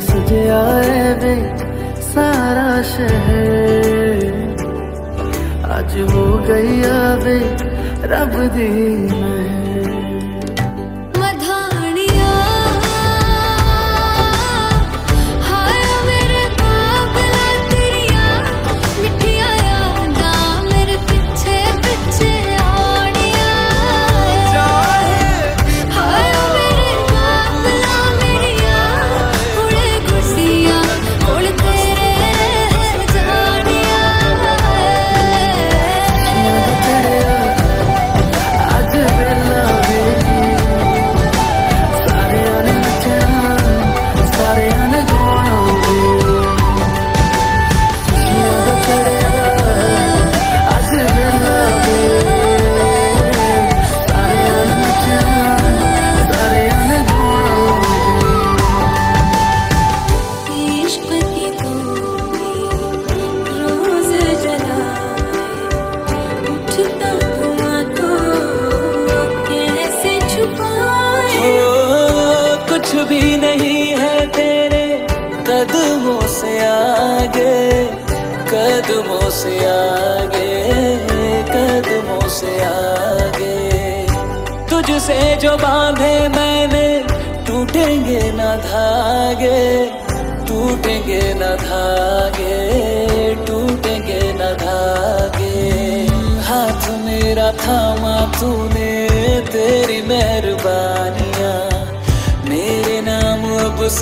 सज आए वे सारा शहर। आज हो गई वे रब दी मैं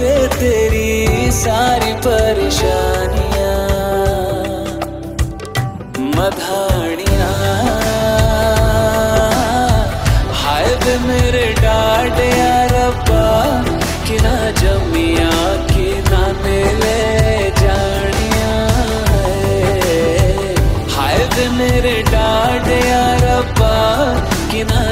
से तेरी सारी परेशानिया मधानियाँ हाय वे मेरे डाटे या रब्बा कि ना जमिया कि ना मिले जानिया हाय वे मेरे डाटे या रब्बा कि ना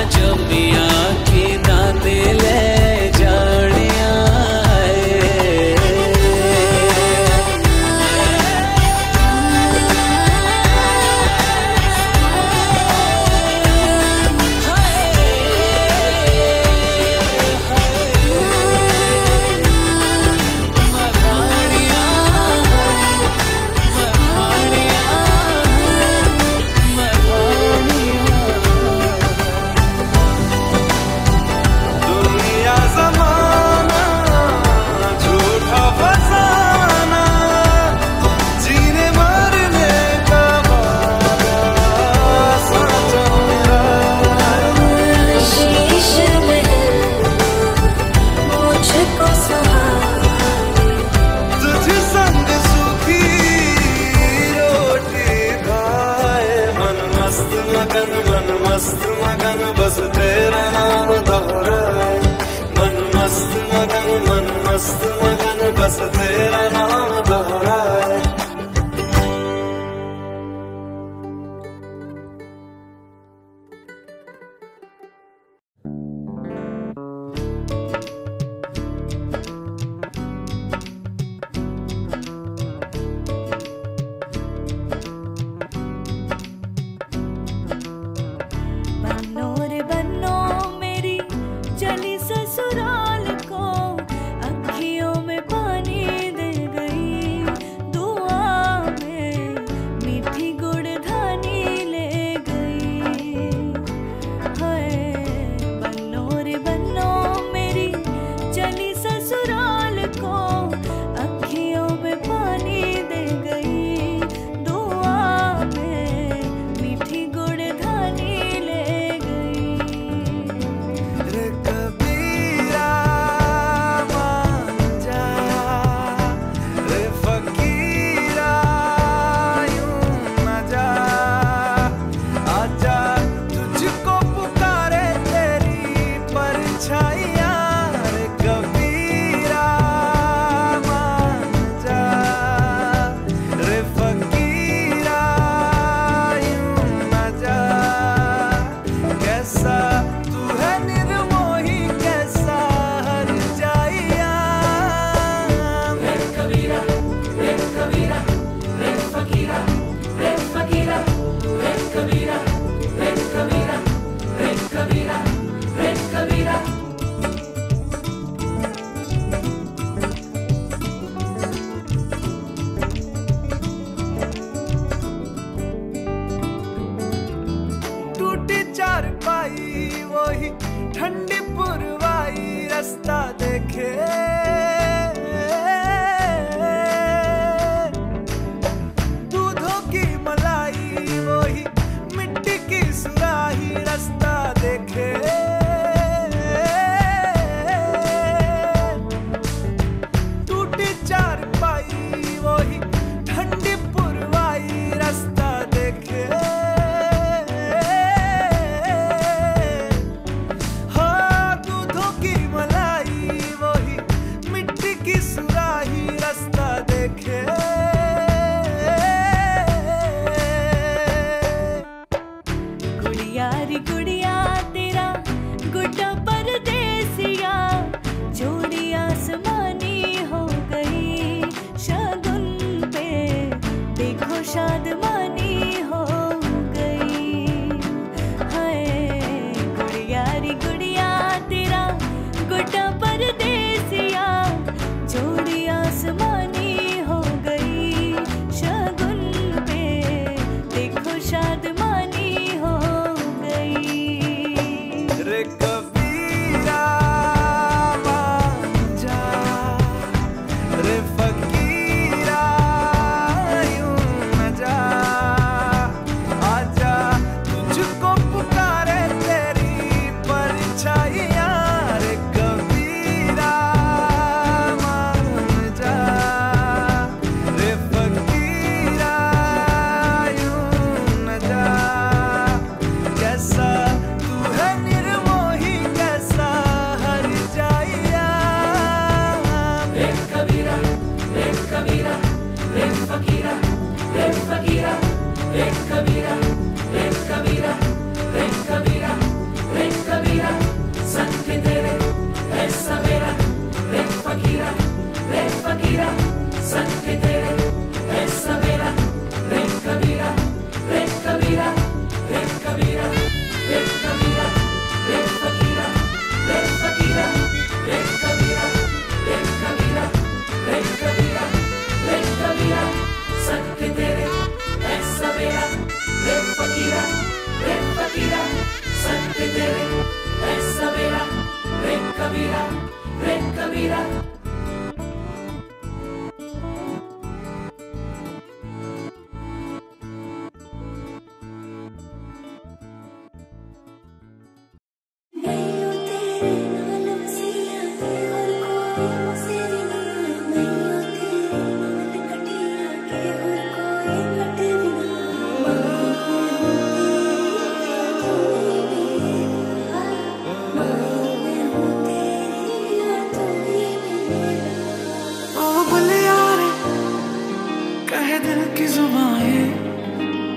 है दिल की जुबाए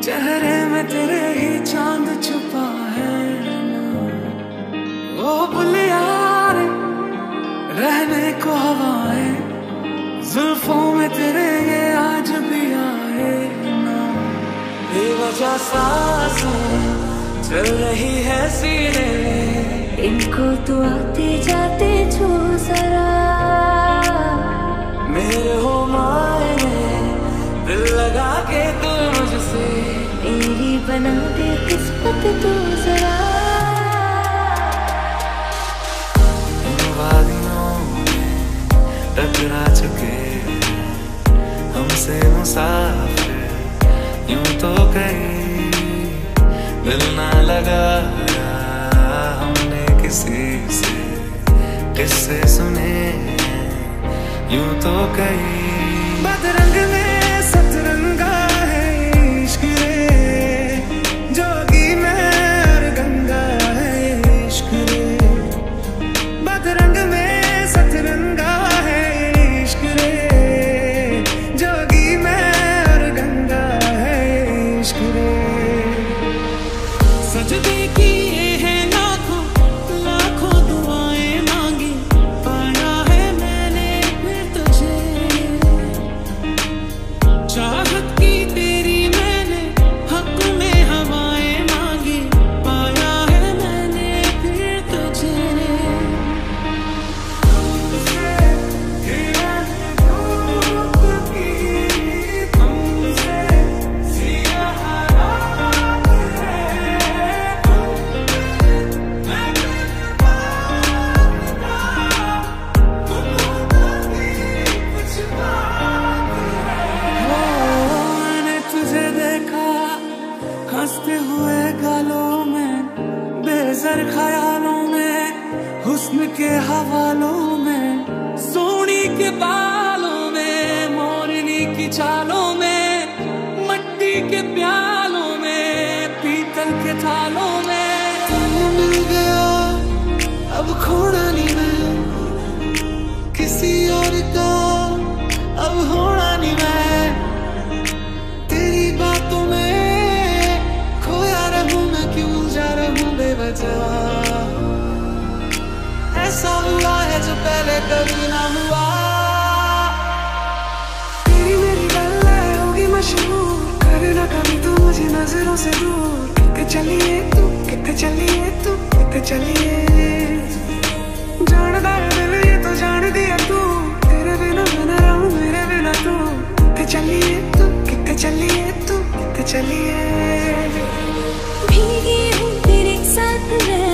चेहरे में तेरे ही चाँद छुपा है। ओ बुलिया रहने को हवाएँ जुल्फों में तेरे ये आज भी आए बेवजह साँसें चल रही है सीने। इनको तो आते जाते छू जरा। मेरे हो मायने। लगा के तू मुझसे। मेरी बना दे किस्मत तू जरा। टकरा चुके हमसे मुसाफिर यूँ तो दिल ना हमने किसी से। किससे सुने यूँ तो कहीं। बदरंग में कभी तो तू नज़रों से दूर। कितने चलिए तू, कितने चलिए तू, कितने चलिए। जानदा दिल, ये तो जान दिया तू। तेरे बिना मैं ना रहूँ, मेरे बिना तू। कितने चलिए तू, कितने चलिए तू, कितने चलिए। भीगी हूँ तेरे साथ मैं।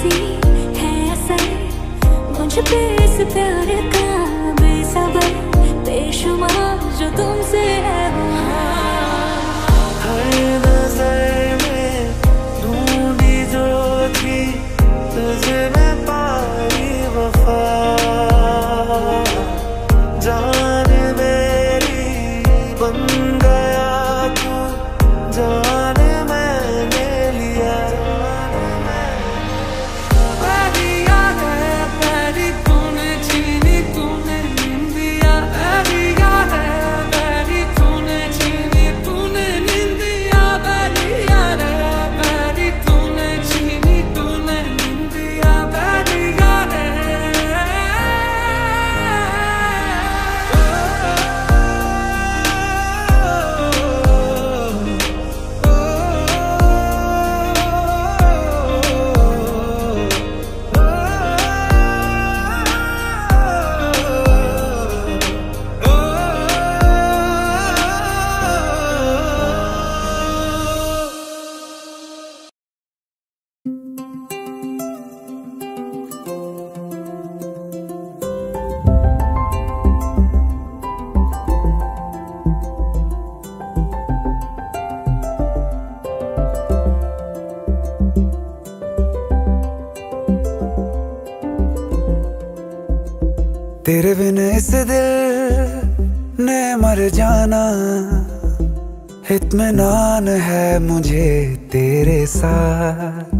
सी है असर। मुझ पे इस प्यार का बेसबर बेशुमार जो तुमसे है। इस दिल ने मर जाना इतमान है मुझे तेरे साथ।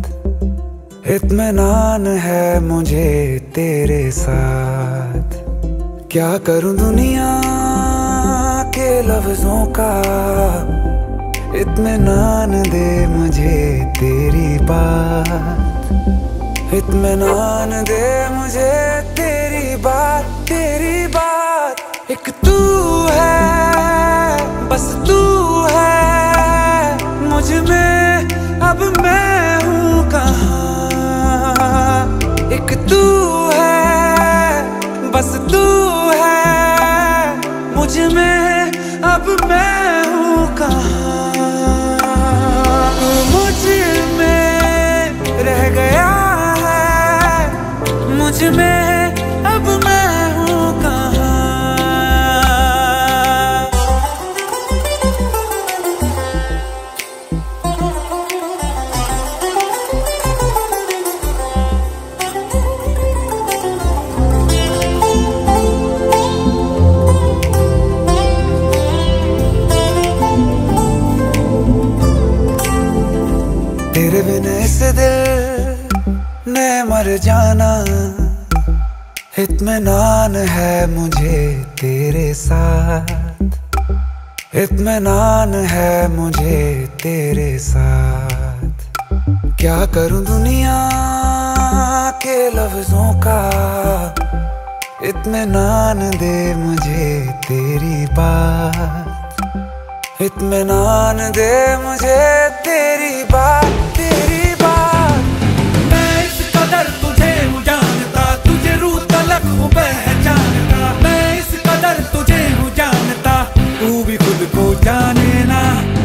इतमान है मुझे तेरे साथ। क्या करूँ दुनिया के लफ्जों का? इतमान दे मुझे तेरी बात। इतमान दे मुझे तेरी बात, तेरी साथ एक तू है, बस तू है। मुझमें अब मैं हूँ कहाँ? एक तू हार जाना इतमान है मुझे तेरे साथ। इतमान है मुझे तेरे साथ। क्या करूँ दुनिया के लफ्जों का? इतमान दे मुझे तेरी बात। इतमान दे मुझे तेरी बात, तेरी canina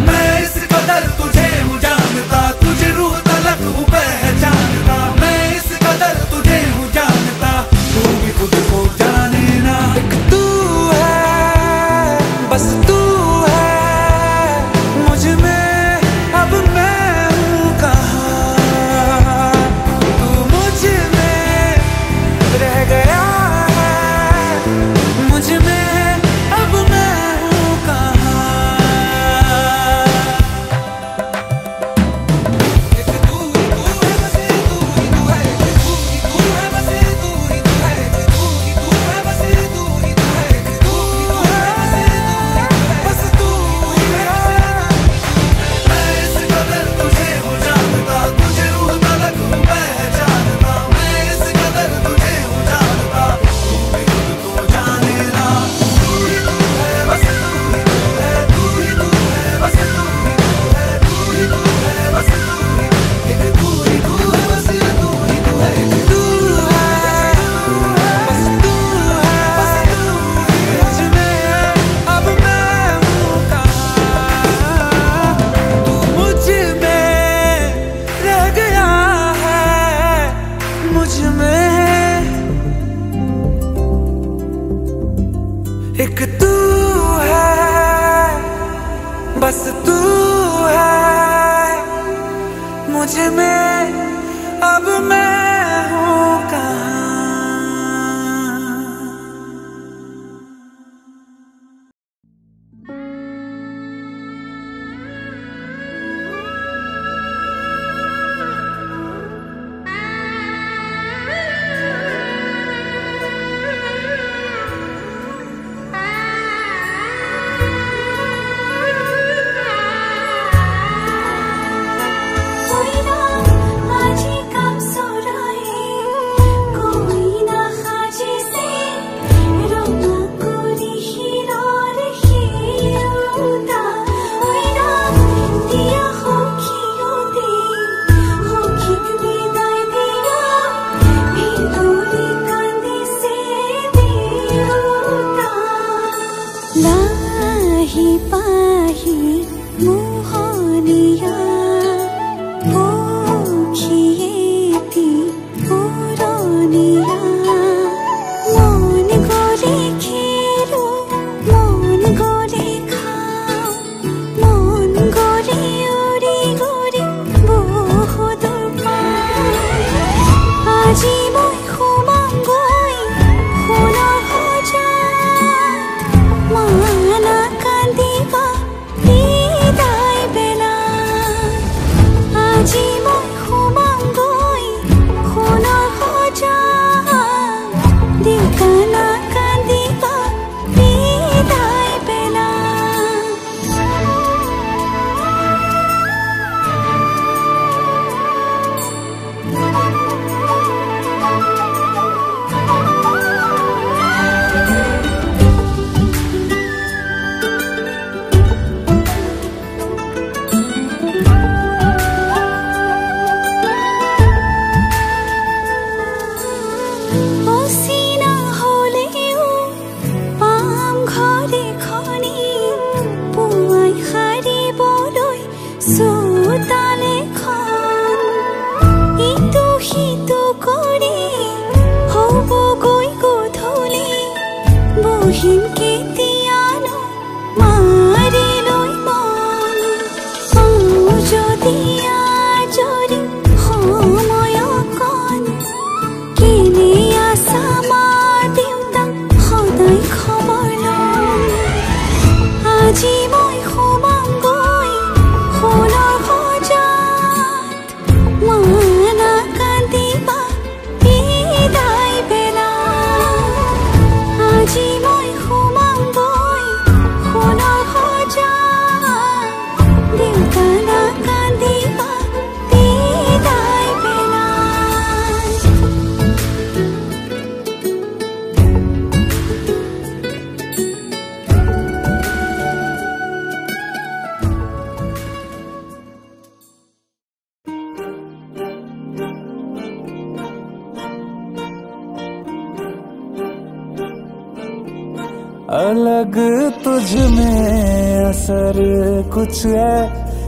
कुछ है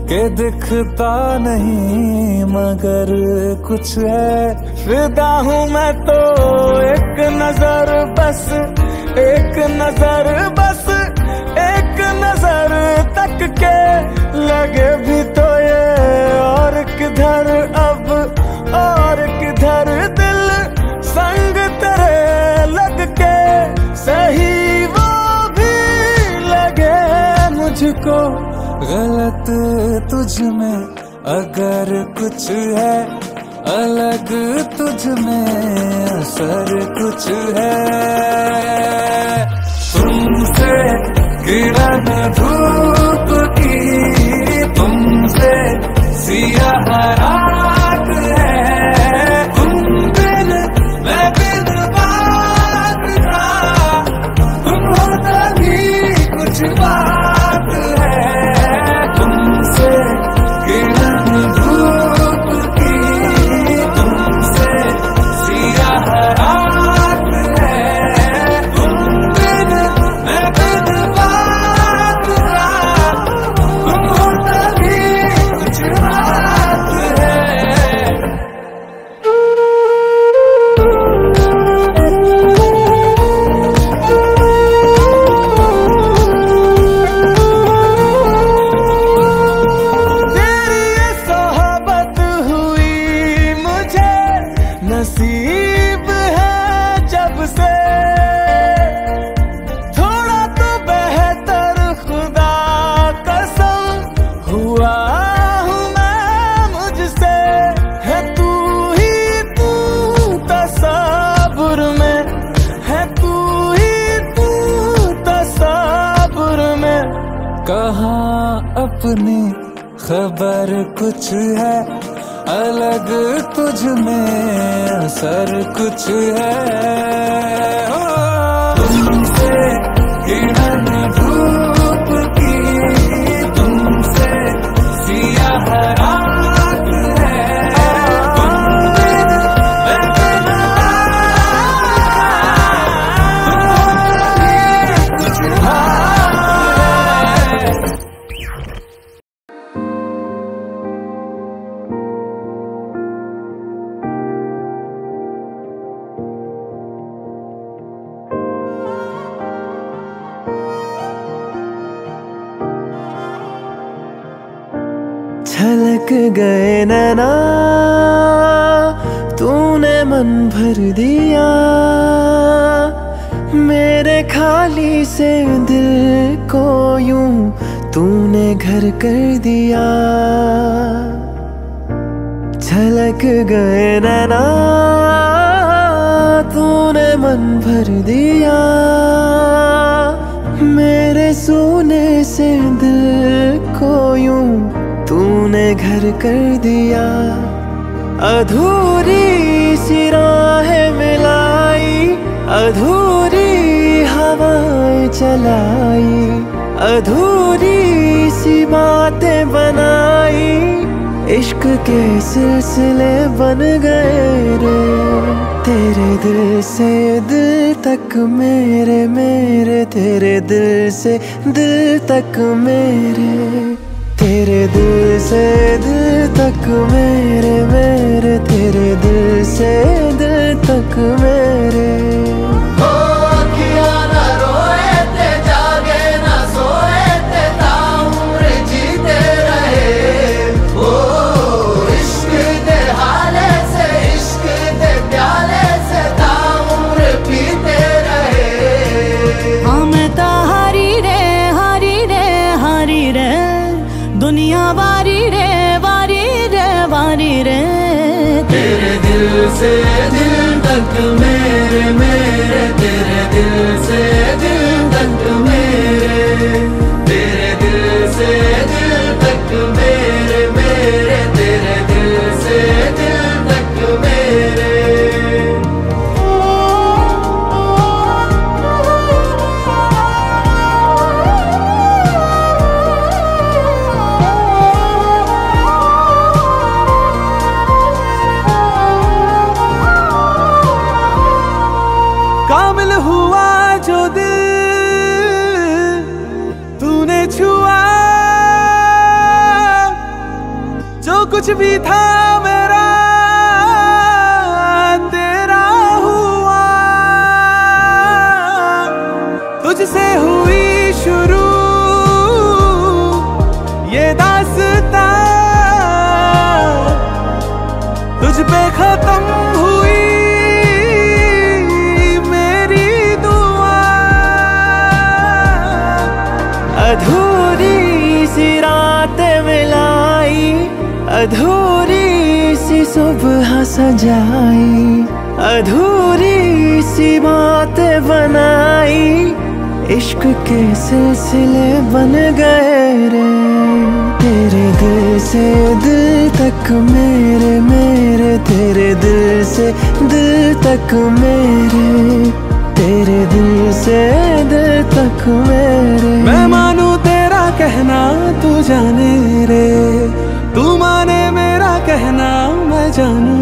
के दिखता नहीं, मगर कुछ है। फिदा हूँ मैं तो एक नज़र बस, एक नज़र बस, एक नज़र तक के लगे भी तो ये। और किधर अब, और किधर दिल संग तेरे लग के, सही वो भी लगे मुझको। गलत तुझ में अगर कुछ है, अलग तुझ में असर कुछ है। तुमसे किरण धूप की, तुमसे सिया रात घर कर दिया। छलक गए नैना, तूने मन भर दिया। मेरे सोने से दिल को यूँ तूने घर कर दिया। अधूरी सी राहें मिलाई, अधूरी हवाएँ चलाई, अधूरी सी बातें बनाई। इश्क के सिलसिले बन गए रे। तेरे दिल से दिल तक मेरे मेरे। तेरे दिल से दिल तक मेरे। तेरे दिल से दिल तक मेरे मेरे। तेरे दिल से दिल तक मेरे। दुनिया वारी रे वारी रे वारी रे। तेरे दिल से दिल तक मेरे मेरे। तेरे दिल से दिल तक मेरे। तेरे दिल से दिल तक मेरे। कुछ भी था मेरा तेरा हुआ। तुझसे हुई शुरू ये दासता। तुझ पे खत्म सुबह सजाई, अधूरी सी बात बनाई। इश्क के सिलसिले बन गए रे। तेरे दिल से दिल तक मेरे मेरे। तेरे दिल से दिल तक मेरे। तेरे दिल से दिल तक मेरे। मैं मानू तेरा कहना तू जाने रे। तू माने कहना मैं जानू।